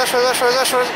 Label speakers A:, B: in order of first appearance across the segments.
A: সোজা সোজা সোজা সোজা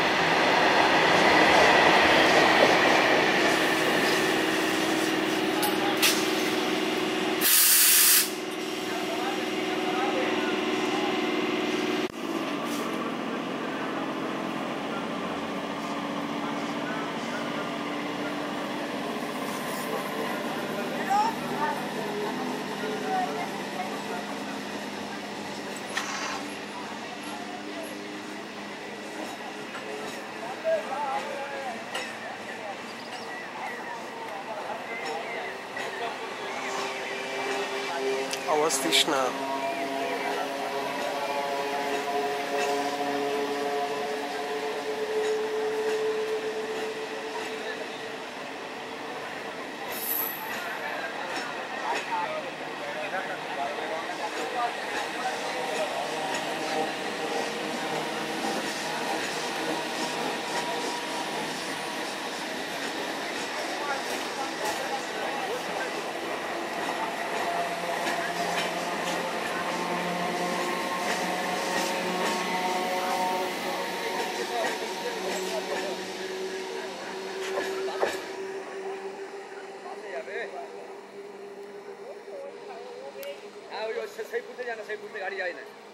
B: aus Wischna. Thank
C: 여기
D: 세세군데잖아세군데가리가있네